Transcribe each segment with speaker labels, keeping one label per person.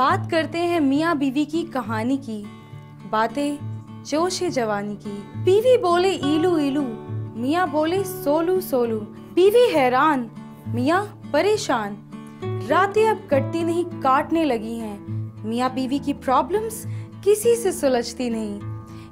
Speaker 1: बात करते हैं मियाँ बीवी की कहानी की, बातें जोश जवानी की। बीवी बोले इलू इलू मियाँ बोले, सोलू सोलू। बीवी हैरान, मियाँ, परेशान। रातें अब कटती नहीं, काटने लगी हैं। मियाँ बीवी की प्रॉब्लम्स किसी से सुलझती नहीं।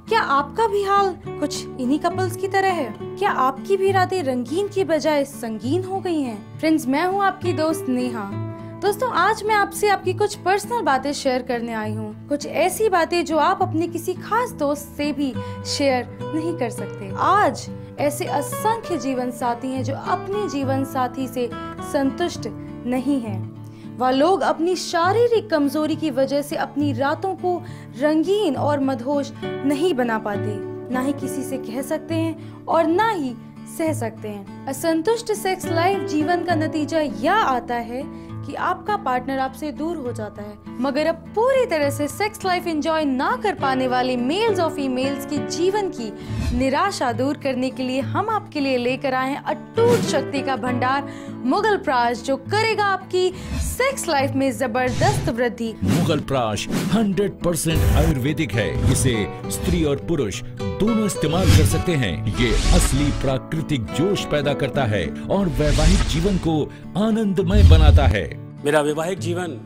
Speaker 1: क्या आपका भी हाल कुछ इन्हीं कपल्स की तरह है? क्या आपकी भी रातें रंगीन की बजाय संगीन हो गई हैं? फ्रेंड्स, मैं हूँ आपकी दोस्त नेहा। दोस्तों, आज मैं आपसे आपकी कुछ पर्सनल बातें शेयर करने आई हूँ। कुछ ऐसी बातें जो आप अपने किसी खास दोस्त से भी शेयर नहीं कर सकते। आज ऐसे असंख्य जीवन साथी हैं जो अपने जीवन साथी से संतुष्ट नहीं हैं। वह लोग अपनी शारीरिक कमज़ोरी की वजह से अपनी रातों को रंगीन और मदहोश नहीं बना पाते। ना ही किसी से कह सकते हैं और ना ही सह सकते हैं। असंतुष्ट सेक्स लाइफ जीवन का नतीजा यह आता है कि आपका पार्टनर आपसे दूर हो जाता है। मगर अब पूरी तरह से सेक्स लाइफ एंजॉय ना कर पाने वाले मेल्स और फीमेल्स की जीवन की निराशा दूर करने के लिए हम आपके लिए लेकर आए हैं अटूट शक्ति का भंडार। मुगल प्राश जो करेगा आपकी सेक्स लाइफ में ज़बरदस्त वृद्धि।
Speaker 2: मुगल प्राश 100 परसेंट आयुर्वेदिक है। इसे स्त्री और पुरुष दोनों इस्तेमाल कर सकते हैं। ये असली प्राकृतिक जोश पैदा करता है और वैवाहिक जीवन को आनंदमय बनाता है।
Speaker 3: मेरा वैवाहिक जीवन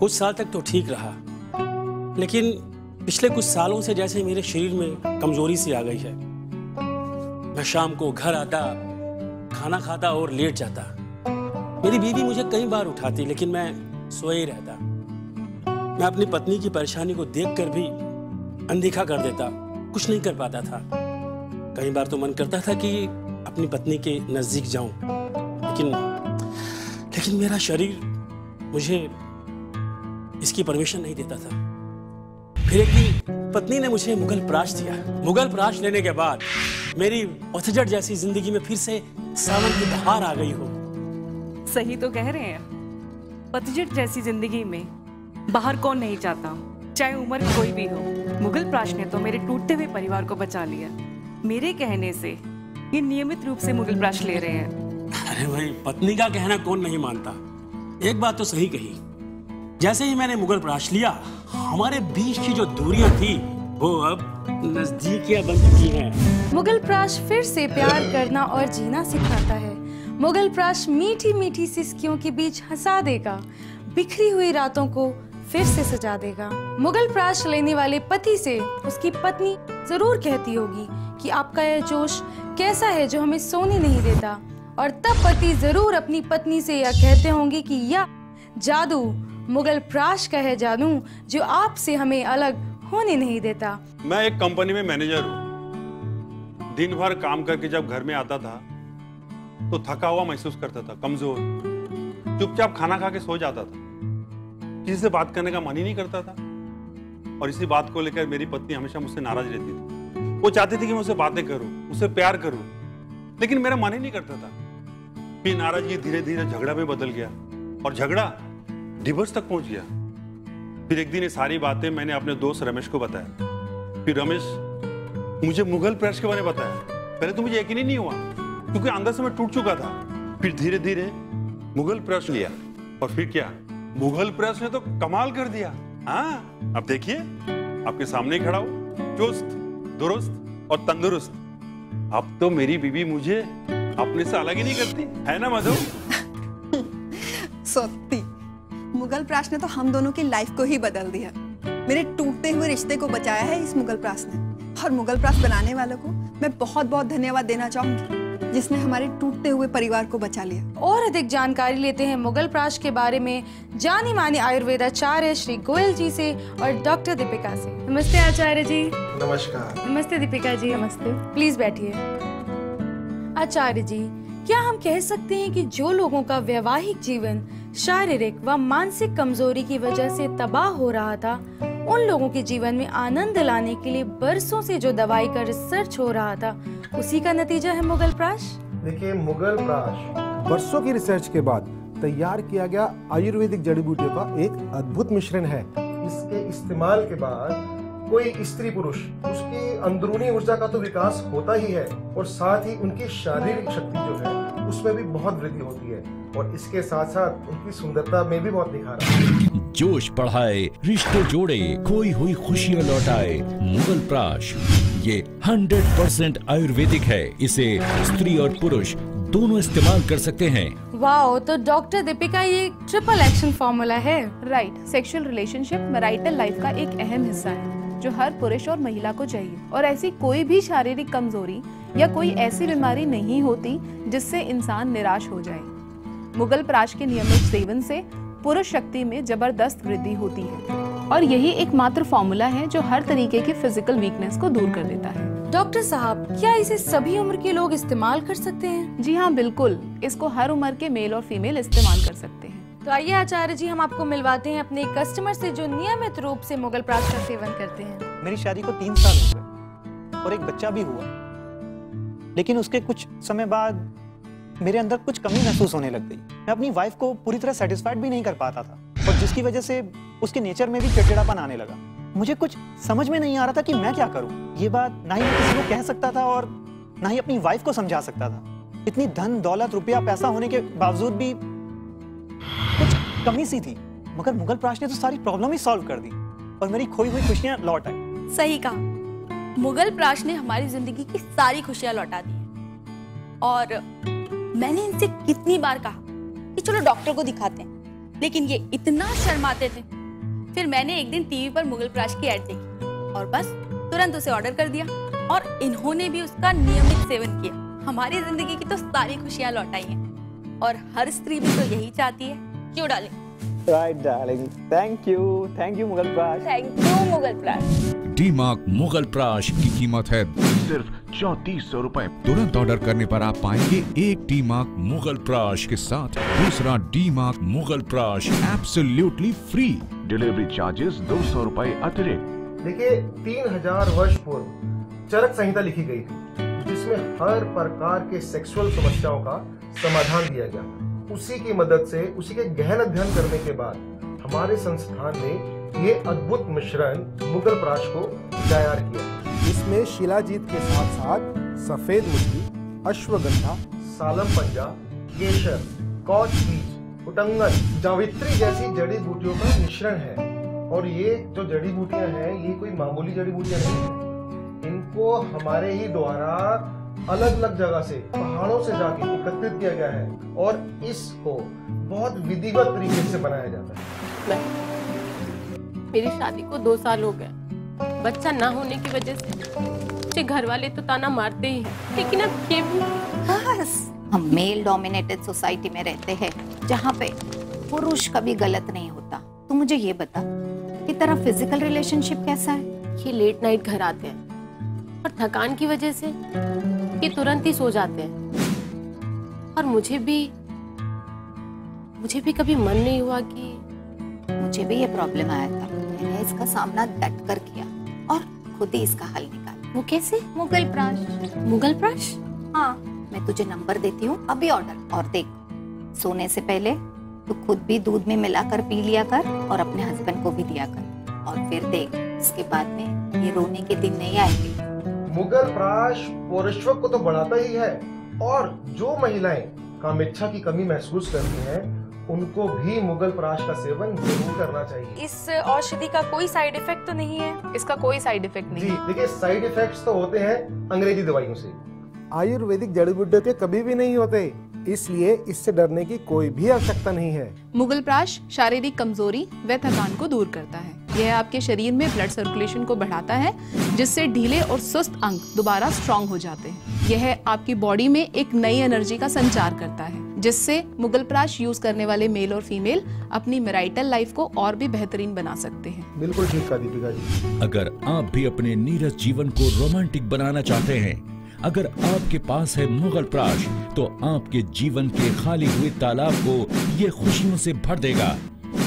Speaker 3: कुछ साल तक तो ठीक रहा। लेकिन पिछले कुछ सालों से जैसे मेरे शरीर में कमज़ोरी सी आ गई है मैं शाम को घर आता खाना खाता और लेट जाता। मेरी बीवी मुझे कई बार उठाती, लेकिन मैं सोए ही रहता। मैं अपनी पत्नी की परेशानी को देखकर भी अनदेखा कर देता, कुछ नहीं कर पाता था। कई बार तो मन करता था कि अपनी पत्नी के नज़दीक जाऊँ, लेकिन लेकिन मेरा शरीर मुझे इसकी परमिशन नहीं देता था। फिर एक दिन पत्नी ने मुझे मुगल प्राश दिया। मुगल प्राश लेने के बाद मेरी पतझड़ जैसी ज़िंदगी में फिर से सावन की बहार आ गई हो।
Speaker 4: सही तो कह रहे हैं। पतझड़ जैसी ज़िंदगी में बाहर कौन नहीं चाहता चाहे उम्र कोई भी हो। मुगल प्राश ने तो मेरे टूटते हुए परिवार को बचा लिया। मेरे कहने से ये नियमित रूप से मुगल प्राश ले रहे हैं।
Speaker 3: अरे भाई पत्नी का कहना कौन नहीं मानता? एक बात तो सही कही। जैसे ही मैंने मुगल प्राश लिया हमारे बीच की जो दूरियाँ थी वो अब नजदीकियाँ बन चुकी हैं।
Speaker 1: मुगल प्राश फिर से प्यार करना और जीना सिखाता है। मुगल प्राश मीठी मीठी सिस्कियों के बीच हंसा देगा, बिखरी हुई रातों को फिर से सजा देगा। मुगल प्राश लेने वाले पति से उसकी पत्नी ज़रूर कहती होगी कि आपका यह जोश कैसा है जो हमें सोने नहीं देता। और तब पति ज़रूर अपनी पत्नी से यह कहते होंगे कि यह जादू, मुगल प्राश का है जादू जो आपसे हमें अलग होने नहीं देता।
Speaker 5: मैं एक कंपनी में मैनेजर हूँ। दिन भर काम करके जब घर में आता था तो थका हुआ महसूस करता था, कमज़ोर। चुपचाप खाना खा के सो जाता था। किसी से बात करने का मन ही नहीं करता था। और इसी बात को लेकर मेरी पत्नी हमेशा मुझसे नाराज़ रहती थी। वो चाहती थी कि मैं उससे बातें करूँ उससे प्यार करूँ, लेकिन मेरा मन ही नहीं करता था। फिर नाराज़गी धीरे धीरे झगड़ा में बदल गया और झगड़ा डिवोर्स तक पहुँच गया। फिर एक दिन ये सारी बातें मैंने अपने दोस्त रमेश को बताया। फिर रमेश मुझे मुगल प्रेस के बारे में बताया। पहले तो मुझे यकीन ही नहीं हुआ। क्योंकि अंदर से मैं टूट चुका था। फिर धीरे धीरे मुगल प्रेस लिया। और फिर क्या? मुगल प्रेस ने तो कमाल कर दिया। हाँ अब देखिए आपके सामने खड़ा हूँ। चुस्त दुरुस्त और तंदुरुस्त। अब तो मेरी बीबी मुझे अपने से अलग ही नहीं करती। है ना मधु?
Speaker 6: सत्ती मुगल प्राश ने तो हम दोनों की लाइफ को ही बदल दिया। मेरे टूटते हुए रिश्ते को बचाया है इस मुगल प्राश ने। और मुगल प्राश बनाने वालों को मैं बहुत बहुत धन्यवाद देना चाहूँगी। जिसने हमारे टूटते हुए परिवार को बचा लिया।
Speaker 1: और अधिक जानकारी लेते हैं मुगल प्राश के बारे में। जानी मानी आयुर्वेदाचार्य श्री गोयल जी से और डॉक्टर दीपिका से। नमस्ते आचार्य जी।
Speaker 7: नमस्कार।
Speaker 1: नमस्ते दीपिका जी। नमस्ते। प्लीज़ बैठिए। आचार्य जी क्या हम कह सकते हैं कि जो लोगों का वैवाहिक जीवन शारीरिक व मानसिक कमज़ोरी की वजह से तबाह हो रहा था उन लोगों के जीवन में आनंद लाने के लिए बरसों से जो दवाई का रिसर्च हो रहा था, उसी का नतीजा है मुगल प्राश।
Speaker 7: देखिए, मुगल प्राश। बरसों की रिसर्च के बाद तैयार किया गया आयुर्वेदिक जड़ी बूटियों का एक अद्भुत मिश्रण है। इसके इस्तेमाल के बाद कोई स्त्री पुरुष, उसकी अंदरूनी ऊर्जा का तो विकास होता ही है और साथ ही उनकी शारीरिक शक्ति जो है, उसमें भी बहुत वृद्धि होती है और इसके साथ साथ उनकी सुंदरता में भी बहुत निखार आता है।
Speaker 2: जोश बढ़ाए, रिश्ते जोड़े, खोई हुई खुशियाँ लौटाए। मुगल प्राश, ये 100% परसेंट आयुर्वेदिक है। इसे स्त्री और पुरुष दोनों इस्तेमाल कर सकते हैं।
Speaker 1: वाओ तो डॉक्टर दीपिका, ये ट्रिपल एक्शन फॉर्मूला है।
Speaker 8: Right sexual relationship marital life का एक अहम हिस्सा है, जो हर पुरुष और महिला को चाहिए। और ऐसी कोई भी शारीरिक कमज़ोरी या कोई ऐसी बीमारी नहीं होती जिससे इंसान निराश हो जाए। मुगल प्राश के नियमित सेवन से पुरुष शक्ति में ज़बरदस्त वृद्धि होती है। और यही एकमात्र फॉर्मूला है जो हर तरीके की फ़िज़िकल वीकनेस को दूर कर देता है।
Speaker 1: डॉक्टर साहब क्या इसे सभी उम्र के लोग इस्तेमाल कर सकते हैं?
Speaker 8: जी हाँ बिल्कुल। इसको हर उम्र के मेल और फीमेल इस्तेमाल कर सकते हैं।
Speaker 1: तो आइए आचार्य जी हम आपको मिलवाते हैं अपने कस्टमर से जो नियमित रूप से मुगल प्राश का सेवन करते हैं।
Speaker 9: मेरी शादी को तीन साल हो गए और एक बच्चा भी हुआ। लेकिन उसके कुछ समय बाद मेरे अंदर कुछ कमी महसूस होने लग गई। मैं अपनी वाइफ को पूरी तरह सेटिस्फाइड भी नहीं कर पाता था, और जिसकी वजह से उसके नेचर में भी चिड़चिड़ापन आने लगा। मुझे कुछ समझ में नहीं आ रहा था कि मैं क्या करूँ। ये बात ना ही मैं किसी को कह सकता था और ना ही अपनी वाइफ को समझा सकता था। इतनी धन, दौलत, रुपया, पैसा होने के बावजूद भी कुछ कमी सी थी, मगर मुगल प्राश ने तो सारी प्रॉब्लम ही सॉल्व कर दी, और मेरी खोई हुई खुशियाँ लौट आई।
Speaker 10: सही कहा। मुगल प्राश ने हमारी ज़िंदगी की सारी खुशियाँ लौटा दी और मैंने इनसे कितनी बार कहा कि चलो डॉक्टर को दिखाते हैं। लेकिन ये इतना शर्माते थे। फिर मैंने एक दिन टीवी पर मुगल प्राश की एड देखी और बस तुरंत उसे ऑर्डर कर दिया और इन्होंने भी उसका नियमित सेवन किया। हमारी ज़िंदगी की तो सारी खुशियाँ लौटाई हैं और हर स्त्री भी तो यही चाहती है क्यों डालें।
Speaker 9: Right darling thank you thank you Mughal Prash.
Speaker 10: Thank you Mughal Prash.
Speaker 2: D mark Mughal Prash की कीमत है। सिर्फ़ चौतीस सौ रूपए। तुरंत ऑर्डर करने पर आप पाएँगे एक डी मार्क मुगल प्राश के साथ दूसरा D mark Mughal Prash absolutely free delivery charges दो सौ रूपए अतिरिक्त।
Speaker 7: देखिए तीन हज़ार वर्ष पूर्व चरक संहिता लिखी गई थी जिसमें हर प्रकार के सेक्सुअल समस्याओं का समाधान दिया गया उसी की मदद से उसी के गहन अध्ययन करने के बाद हमारे संस्थान ने ये अद्भुत मिश्रण मुगल प्राश को तैयार किया। इसमें शिलाजीत के साथ साथ सफ़ेद मुर्गी अश्वगंधा सालम पंजा केशर कौच बीज उटंगन जावित्री जैसी जड़ी बूटियों का मिश्रण है। और ये जो जड़ी बूटियाँ हैं ये कोई मामूली जड़ी बूटियाँ नहीं है। इनको हमारे ही द्वारा अलग अलग जगह से पहाड़ों से जाके एकत्रित किया गया है। और इसको बहुत विधिवत तरीके से बनाया जाता है।
Speaker 11: मेरी शादी को दो साल हो गए। बच्चा ना होने की वजह से मुझे घर वाले तो ताना मारते ही हैं। लेकिन अब ये भी
Speaker 12: बस हम मेल डोमिनेटेड सोसाइटी में रहते हैं जहाँ पे पुरुष कभी गलत नहीं होता। तो मुझे ये बता कि तेरा फ़िज़िकल रिलेशनशिप कैसा है?
Speaker 11: ये लेट नाइट घर आते हैं और थकान की वजह से ये तुरंत ही सो जाते हैं। और मुझे भी मुझे भी कभी मन नहीं हुआ कि
Speaker 12: मुझे भी ये प्रॉब्लम आया था। इसका सामना डट कर किया और खुद ही इसका हल निकाला।
Speaker 11: वो कैसे?
Speaker 12: मुगल प्राश।
Speaker 11: मुगल प्राश?
Speaker 12: हाँ मैं तुझे नंबर देती हूँ अभी ऑर्डर और देख। सोने से पहले तू खुद भी दूध में मिलाकर पी लिया कर और अपने हस्बैंड को भी दिया कर। और फिर देख इसके बाद में ये रोने के दिन नहीं आएँगे।
Speaker 7: मुगल प्राश पुरुषत्व को तो बढ़ाता ही है और जो महिलाएँ कामेच्छा की कमी महसूस करती हैं उनको भी मुगल प्राश का सेवन ज़रूर करना चाहिए।
Speaker 1: इस औषधि का कोई साइड इफ़ेक्ट तो नहीं है।
Speaker 8: इसका कोई साइड इफ़ेक्ट नहीं
Speaker 7: जी देखिए साइड इफेक्ट्स तो होते हैं अंग्रेज़ी दवाइयों से। आयुर्वेदिक जड़ी बूटियों के कभी भी नहीं होते इसलिए इससे डरने की कोई भी आवश्यकता नहीं है।
Speaker 8: मुगल प्राश शारीरिक कमज़ोरी व थकान को दूर करता है। यह आपके शरीर में ब्लड सर्कुलेशन को बढ़ाता है जिससे ढीले और सुस्त अंग दोबारा स्ट्रांग हो जाते हैं। यह आपकी बॉडी में एक नई एनर्जी का संचार करता है। जिससे मुगल प्राश यूज़ करने वाले मेल और फीमेल अपनी मेराइटल लाइफ को और भी बेहतरीन बना सकते हैं।
Speaker 7: बिल्कुल ठीक कहा दीपिका जी।
Speaker 2: अगर आप भी अपने नीरज जीवन को रोमांटिक बनाना चाहते हैं अगर आपके पास है मुगल प्राश तो आपके जीवन के खाली हुए तालाब को ये खुशियों से भर देगा।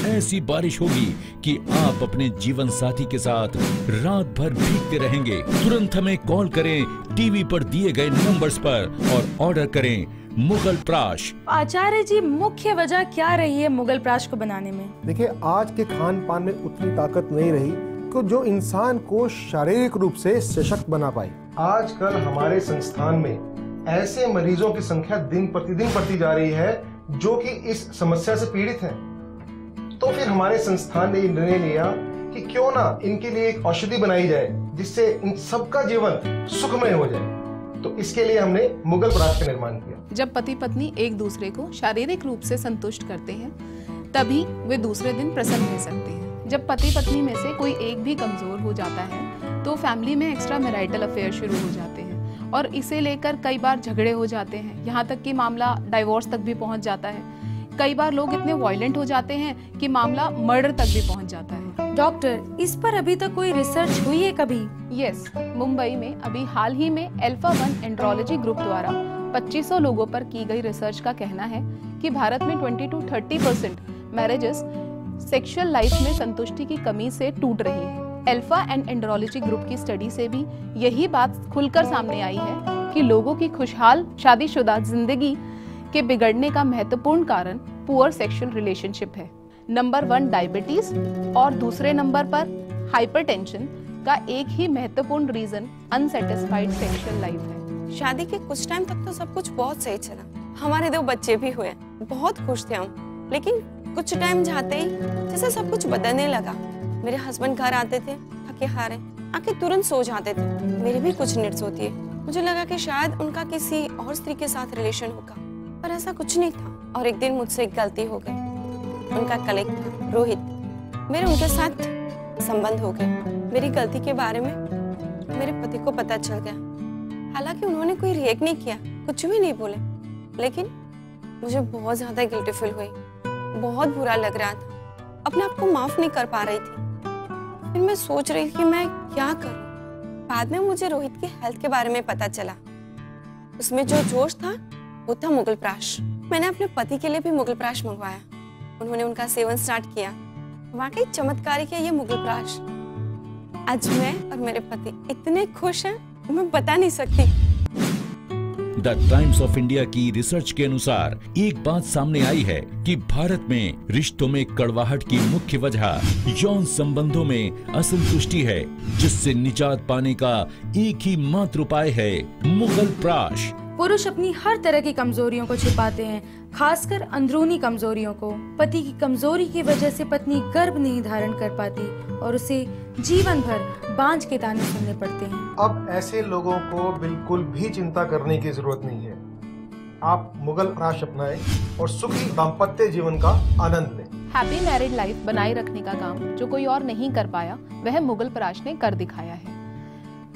Speaker 2: ऐसी बारिश होगी कि आप अपने जीवन साथी के साथ रात भर भीगते रहेंगे। तुरंत हमें कॉल करें टीवी पर दिए गए नंबर्स पर और ऑर्डर करें मुगल प्राश।
Speaker 1: आचार्य जी मुख्य वजह क्या रही है मुगल प्राश को बनाने में?
Speaker 7: देखिए आज के खान पान में उतनी ताकत नहीं रही कि जो इंसान को शारीरिक रूप से सशक्त बना पाए। आजकल हमारे संस्थान में ऐसे मरीजों की संख्या दिन प्रतिदिन बढ़ती जा रही है जो कि इस समस्या से पीड़ित हैं। तो तो फिर हमारे संस्थान ने ये निर्णय लिया कि क्यों ना इनके लिए एक औषधि बनाई जाए जिससे इन सबका जीवन सुखमय हो जाए। तो इसके लिए हमने मुगल पराग का निर्माण किया।
Speaker 8: जब पति पत्नी एक दूसरे को शारीरिक रूप से संतुष्ट करते हैं, तभी वे दूसरे दिन प्रसन्न रह सकते हैं। जब पति पत्नी में से कोई एक भी कमज़ोर हो जाता है तो फैमिली में एक्स्ट्रा मैरिटल अफेयर शुरू हो जाते हैं और इसे लेकर कई बार झगड़े हो जाते हैं। यहाँ तक कि मामला डाइवोर्स तक भी पहुँच जाता है। कई बार लोग इतने वायलेंट हो जाते हैं कि मामला मर्डर तक भी पहुँच जाता है।
Speaker 1: डॉक्टर इस पर अभी तक कोई रिसर्च हुई है कभी?
Speaker 8: यस yes, मुंबई में अभी हाल ही में एल्फा वन एंड्रोलॉजी ग्रुप द्वारा 2500 लोगों पर की गई रिसर्च का कहना है कि भारत में 20 to 30 percent marriages sexual life में संतुष्टि की कमी से टूट रही है। एल्फा एंड एंड्रोलॉजी ग्रुप की स्टडी से भी यही बात खुलकर सामने आई है कि लोगों की खुशहाल शादीशुदा ज़िंदगी के बिगड़ने का महत्वपूर्ण कारण पुअर सेक्सुअल रिलेशनशिप है। नंबर वन डायबिटीज़ और दूसरे नंबर पर हाइपरटेंशन का एक ही महत्वपूर्ण रीजन अनसेटिस्फाइड सेक्सुअल लाइफ है।
Speaker 13: शादी के कुछ टाइम तक तो सब कुछ बहुत सही चला। हमारे दो बच्चे भी हुए बहुत खुश थे हम। लेकिन कुछ टाइम जाते ही जैसे सब कुछ बदलने लगा। मेरे हस्बैंड घर आते थे, थके हारे। आके तुरंत सो जाते थे। मेरी भी कुछ नीड्स होती है। मुझे लगा कि शायद उनका किसी और स्त्री के साथ रिलेशन होगा। पर ऐसा कुछ नहीं था। और एक दिन मुझसे एक गलती हो गई। उनका कलेक्ट रोहित, मेरे उनके साथ संबंध हो गए। मेरी गलती के बारे में मेरे पति को पता चल गया। हालाँकि उन्होंने कोई रिएक्ट नहीं किया, कुछ भी नहीं बोले। लेकिन मुझे बहुत ज़्यादा गिल्टी फील हुई। बहुत बुरा लग रहा था। अपने आप को माफ़ नहीं कर पा रही थी। फिर मैं सोच रही थी कि मैं क्या करूँ? बाद में मुझे रोहित की हेल्थ के बारे में पता चला। उसमें जो जोश था, वो था मुगल प्राश। मैंने अपने पति के लिए भी मुगल प्राश मंगवाया। उन्होंने उनका सेवन स्टार्ट किया। वाकई चमत्कारिक है ये मुगल प्राश आज मैं और मेरे पति इतने खुश हैं, मैं बता नहीं सकती।
Speaker 2: द टाइम्स ऑफ़ इंडिया की रिसर्च के अनुसार, एक बात सामने आई है कि भारत में रिश्तों में कड़वाहट की मुख्य वजह यौन संबंधों में असंतुष्टि है, जिससे निजात पाने का एक ही मात्र उपाय है मुगल प्राश
Speaker 1: पुरुष अपनी हर तरह की कमजोरियों को छिपाते हैं खासकर अंदरूनी कमजोरियों को। पति की कमज़ोरी की वजह से पत्नी गर्भ नहीं धारण कर पाती और उसे जीवन भर बांझ के ताने सुनने पड़ते हैं।
Speaker 7: अब ऐसे लोगों को बिल्कुल भी चिंता करने की ज़रूरत नहीं है। आप मुगल प्राश अपनाएँ और सुखी दाम्पत्य जीवन का आनंद लें।
Speaker 8: हैप्पी मैरिड लाइफ बनाए रखने का काम जो कोई और नहीं कर पाया वह मुगल प्राश ने कर दिखाया है।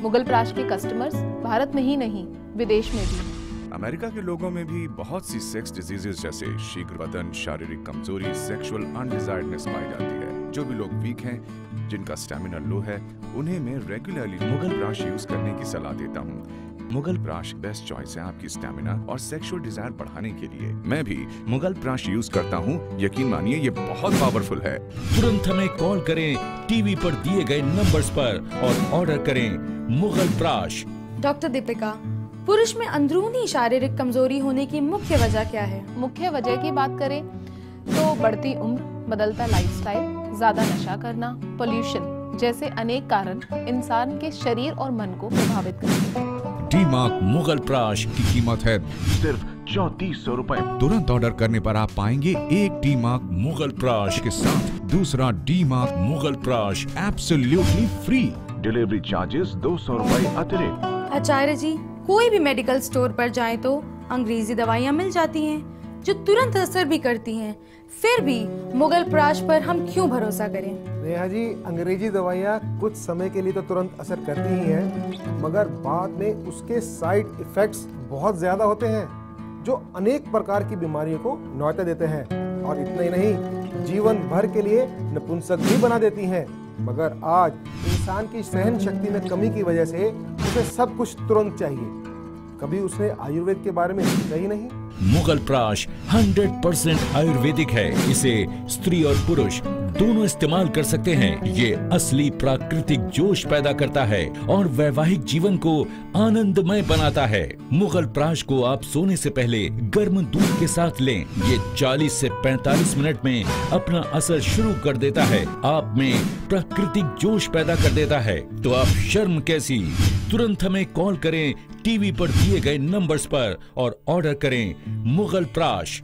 Speaker 8: मुगल प्राश के कस्टमर्स भारत में ही नहीं विदेश में भी।
Speaker 14: अमेरिका के लोगों में भी बहुत सी सेक्स डिजीजेस जैसे शीघ्र बदन शारीरिक कमज़ोरी सेक्सुअल अनडिजायर्डनेस पाई जाती है। जो भी लोग वीक हैं जिनका स्टेमिना लो है उन्हें मैं रेगुलरली मुगल ब्राश यूज़ करने की सलाह देता हूँ। मुगल ब्राश बेस्ट चॉइस है आपकी स्टेमिना और सेक्सुअल डिज़ायर बढ़ाने के लिए। मैं भी मुगल ब्राश यूज़ करता हूँ। यकीन मानिए ये बहुत पावरफुल है।
Speaker 2: तुरंत हमें कॉल करें टीवी पर दिए गए नंबर्स पर और ऑर्डर करें मुगल प्राश
Speaker 1: डॉक्टर दीपिका पुरुष में अंदरूनी शारीरिक कमज़ोरी होने की मुख्य वजह क्या है?
Speaker 8: मुख्य वजह की बात करें तो बढ़ती उम्र बदलता लाइफस्टाइल ज़्यादा नशा करना पोल्यूशन जैसे अनेक कारण इंसान के शरीर और मन को प्रभावित करते हैं।
Speaker 14: डी मार्क मुगल प्राश की कीमत है सिर्फ़ चौतीस सौ रूपए। तुरंत ऑर्डर करने पर आप पाएँगे एक डी मार्क मुगल प्राश के साथ दूसरा D mark Mughal Prash absolutely free delivery charges दो सौ रूपए अतिरिक्त।
Speaker 1: आचार्य जी कोई भी मेडिकल स्टोर पर जाए तो अंग्रेज़ी दवाइयाँ मिल जाती हैं, जो तुरंत असर भी करती हैं। फिर भी मुगल प्राश पर हम क्यों भरोसा करें?
Speaker 7: नेहा जी, अंग्रेज़ी दवाइयाँ कुछ समय के लिए तो तुरंत असर करती ही हैं, मगर बाद में उसके साइड इफेक्ट्स बहुत ज़्यादा होते हैं, जो अनेक प्रकार की बीमारियों को न्यौता देते हैं। और इतना ही नहीं, जीवन भर के लिए नपुंसक भी बना देती हैं। मगर आज इंसान की सहन शक्ति में कमी की वजह से उसे सब कुछ तुरंत चाहिए। कभी उसने आयुर्वेद के बारे में सोचा ही नहीं?
Speaker 2: मुगल प्राश 100% आयुर्वेदिक है। इसे स्त्री और पुरुष दोनों इस्तेमाल कर सकते हैं। ये असली प्राकृतिक जोश पैदा करता है और वैवाहिक जीवन को आनंदमय बनाता है। मुगल प्राश को आप सोने से पहले गर्म दूध के साथ लें। ये 40 से 45 मिनट में अपना असर शुरू कर देता है। आप में प्राकृतिक जोश पैदा कर देता है। तो आप शर्म कैसी? तुरंत हमें कॉल करें टीवी पर दिए गए नंबर्स पर और ऑर्डर करें मुगल प्राश